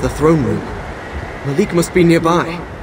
The throne room. Malik must be nearby.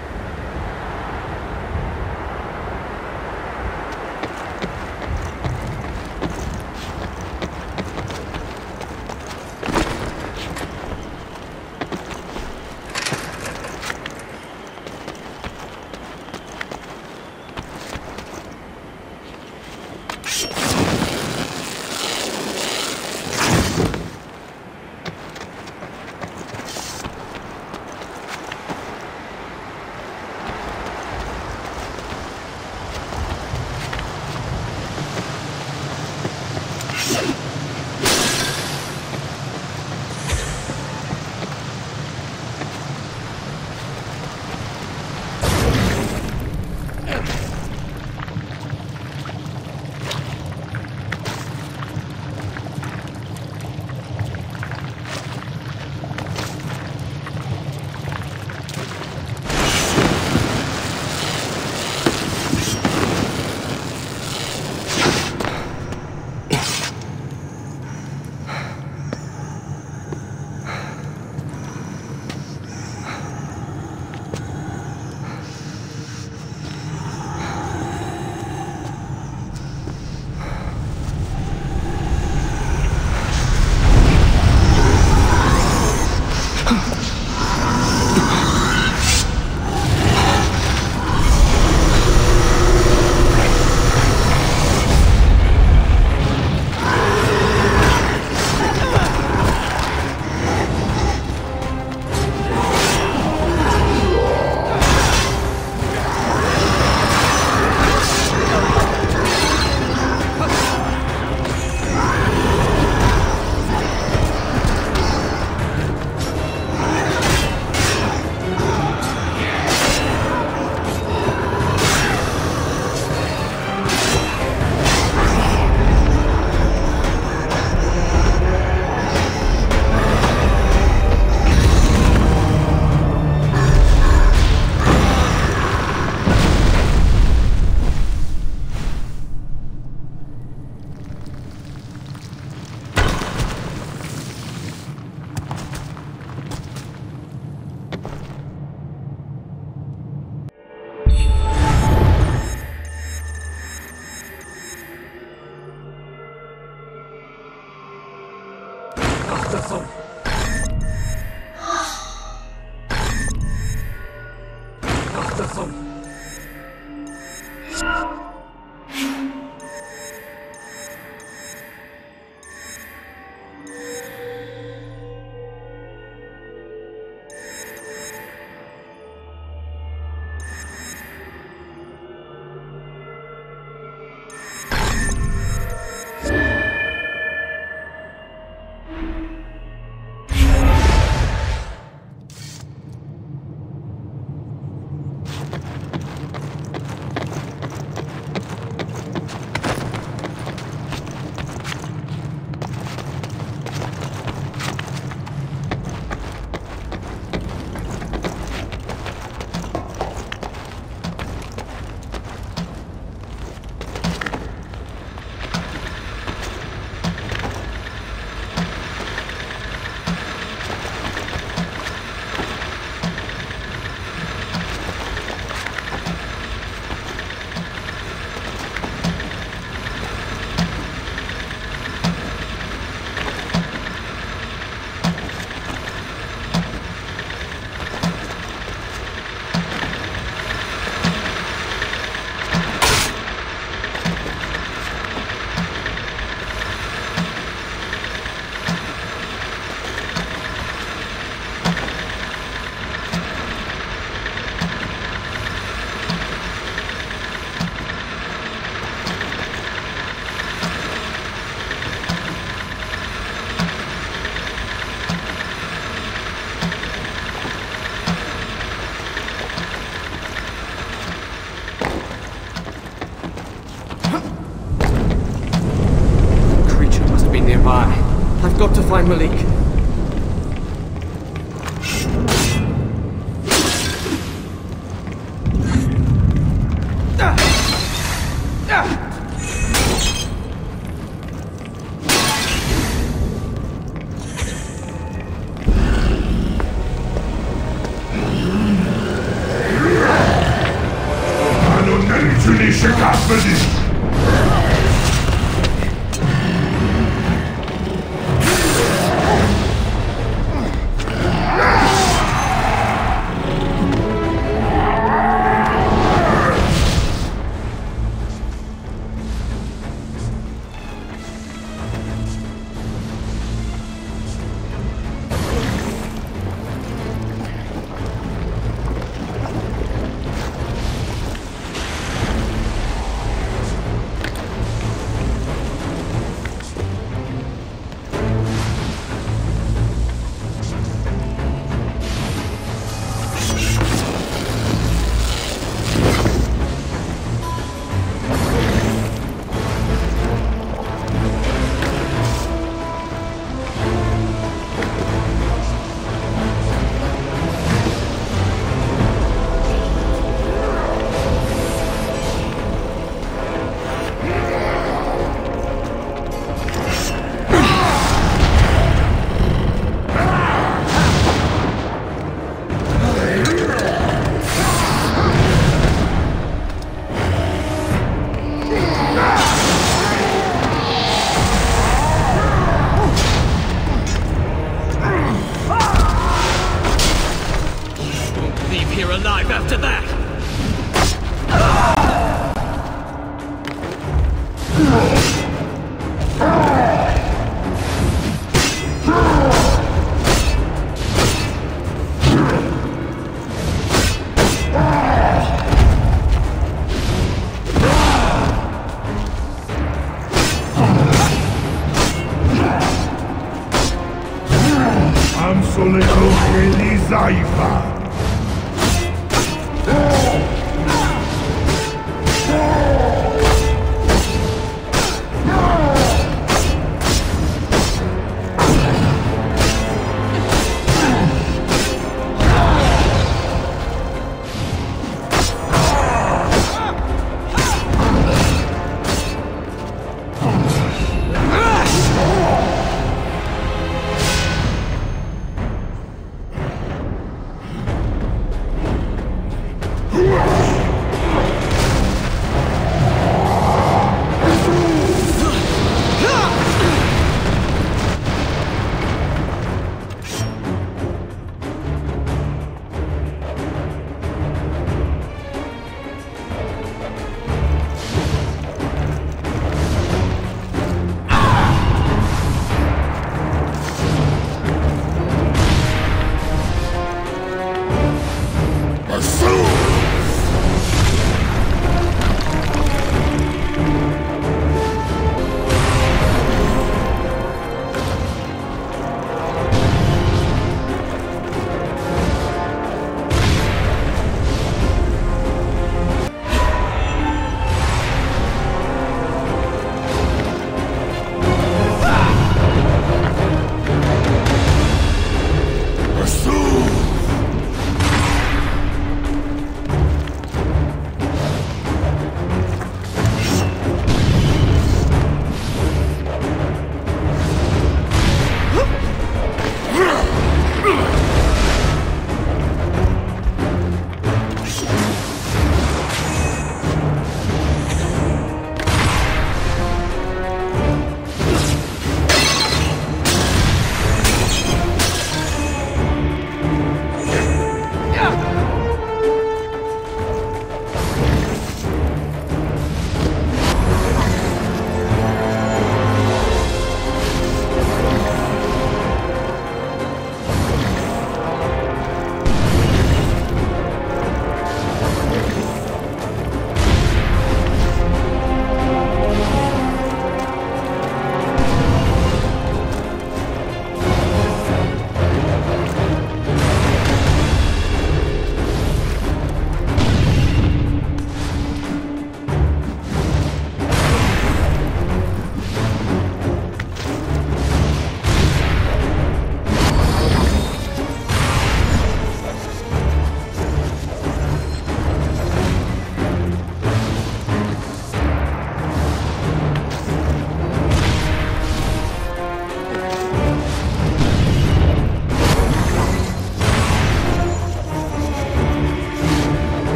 Emmerich.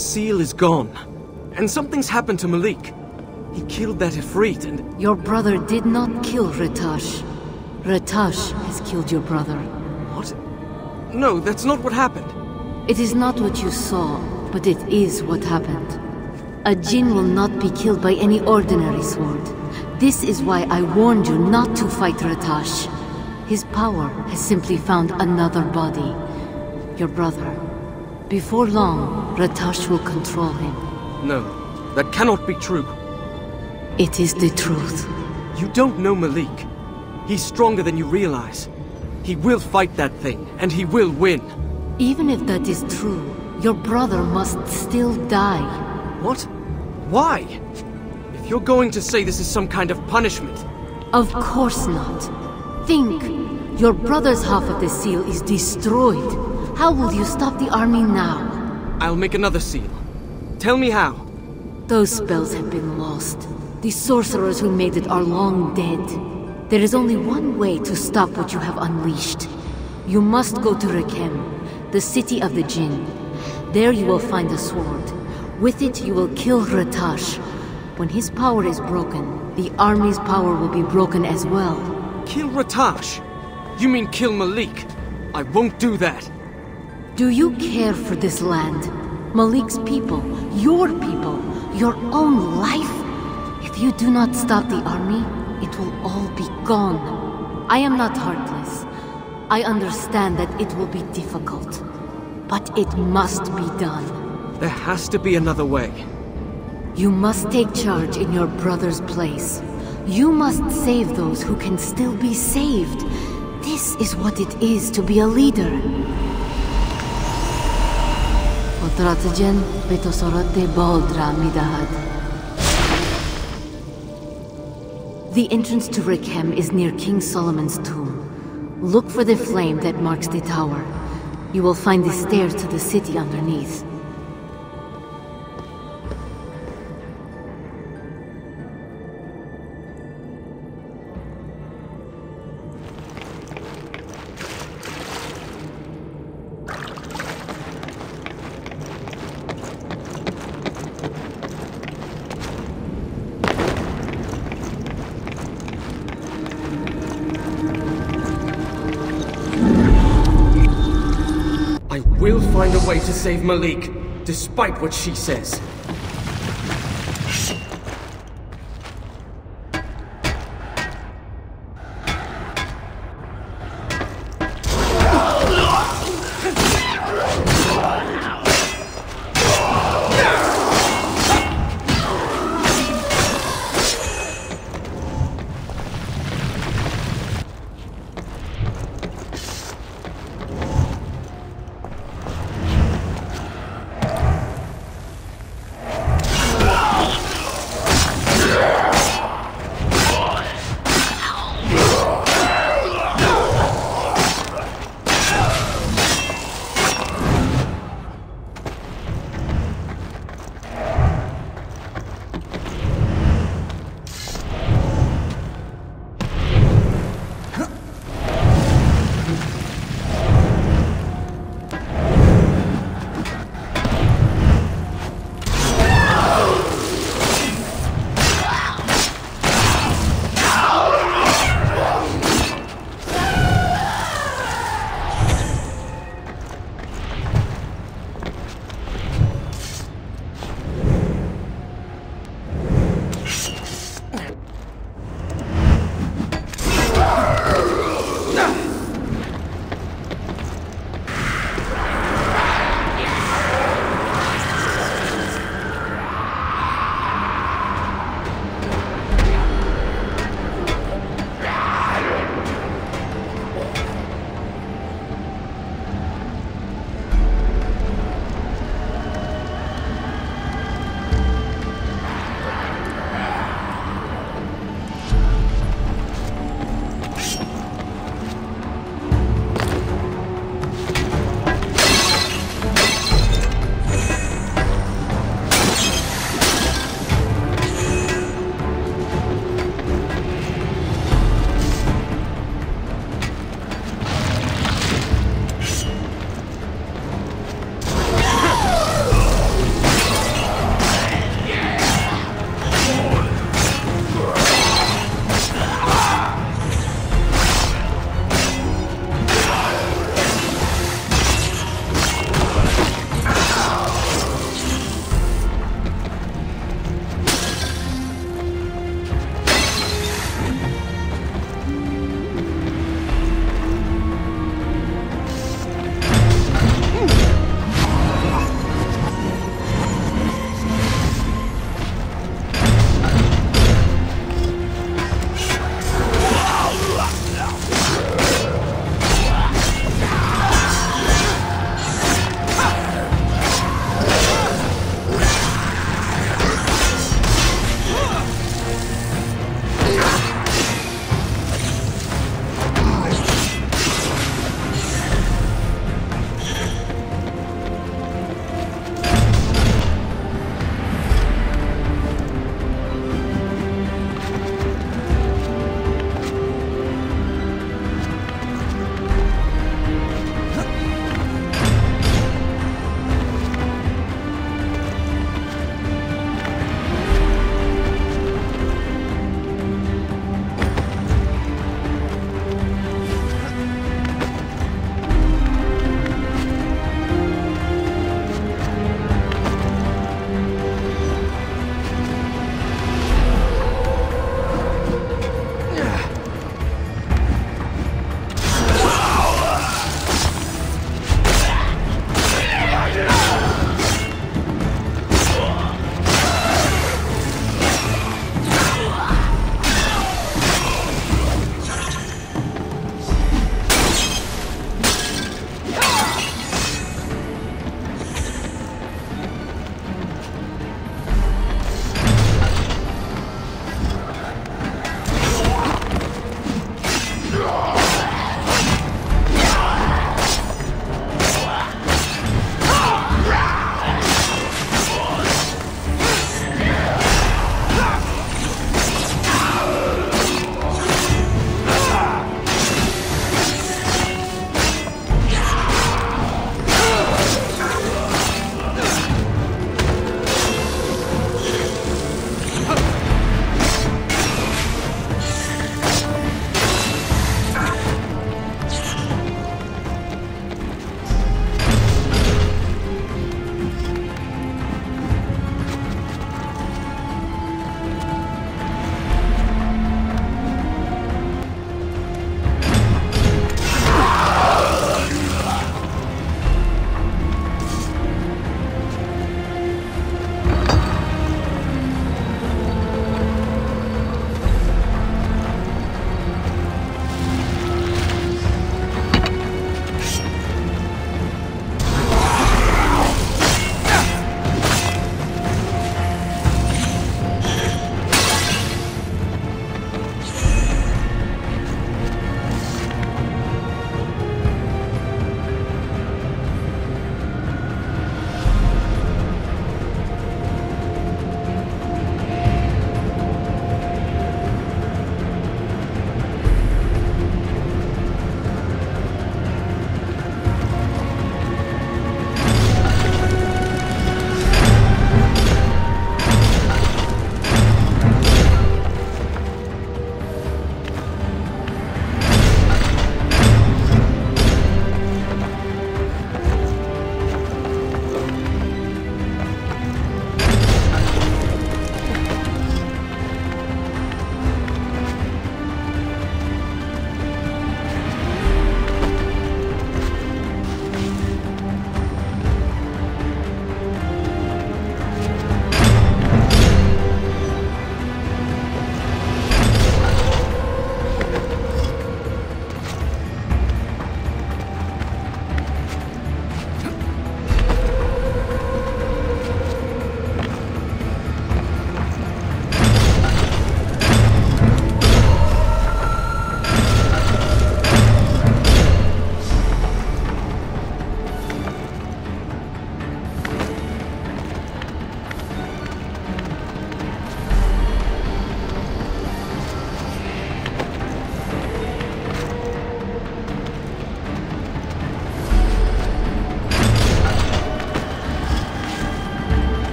Seal is gone. And something's happened to Malik. He killed that Ifrit and... Your brother did not kill Ratash. Ratash has killed your brother. What? No, that's not what happened. It is not what you saw, but it is what happened. A Jinn will not be killed by any ordinary sword. This is why I warned you not to fight Ratash. His power has simply found another body. Your brother. Before long, Ratash will control him. No, that cannot be true. It is the truth. You don't know Malik. He's stronger than you realize. He will fight that thing, and he will win. Even if that is true, your brother must still die. What? Why? If you're going to say this is some kind of punishment, Of course not. Think. Your brother's half of the seal is destroyed. How will you stop the army now? I'll make another seal. Tell me how. Those spells have been lost. The sorcerers who made it are long dead. There is only one way to stop what you have unleashed. You must go to Rekem, the city of the Jinn. There you will find a sword. With it you will kill Ratash. When his power is broken, the army's power will be broken as well. Kill Ratash? You mean kill Malik? I won't do that. Do you care for this land? Malik's people, your people, your own life? If you do not stop the army, it will all be gone. I am not heartless. I understand that it will be difficult. But it must be done. There has to be another way. You must take charge in your brother's place. You must save those who can still be saved. This is what it is to be a leader. Boldra midahad. The entrance to Rekem is near King Solomon's tomb. Look for the flame that marks the tower. You will find the stairs to the city underneath. Save Malik, despite what she says.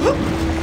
Whoop.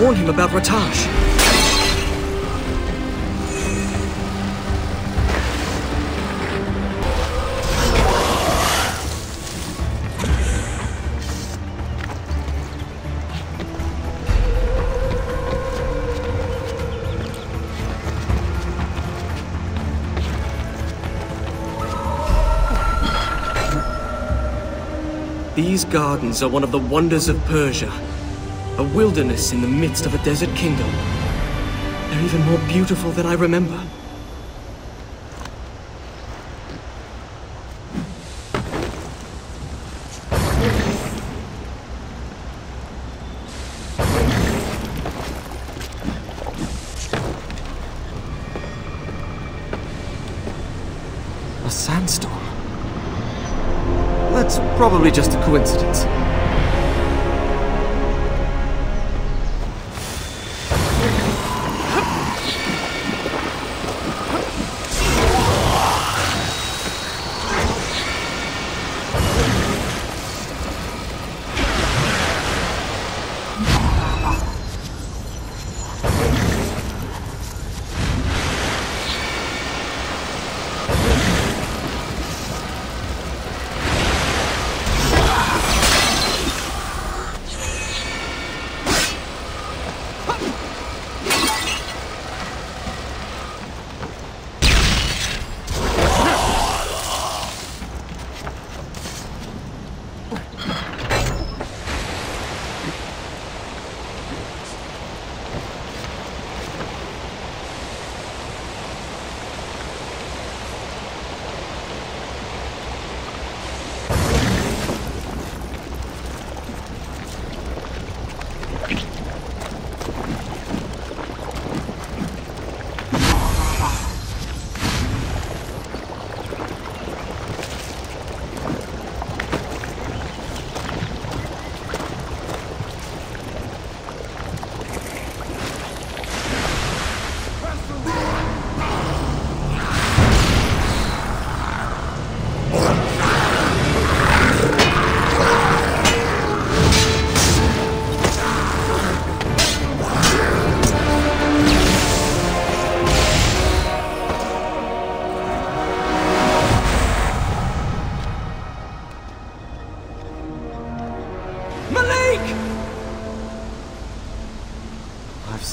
warn him about Ratash. These gardens are one of the wonders of Persia. A wilderness in the midst of a desert kingdom. They're even more beautiful than I remember. A sandstorm. That's probably just a coincidence.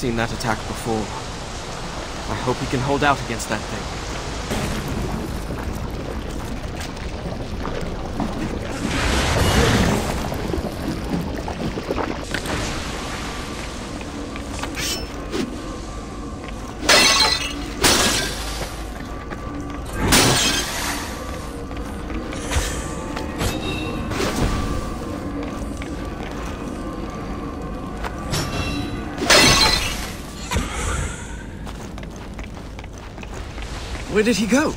Seen that attack before. I hope he can hold out against that thing. Where did he go?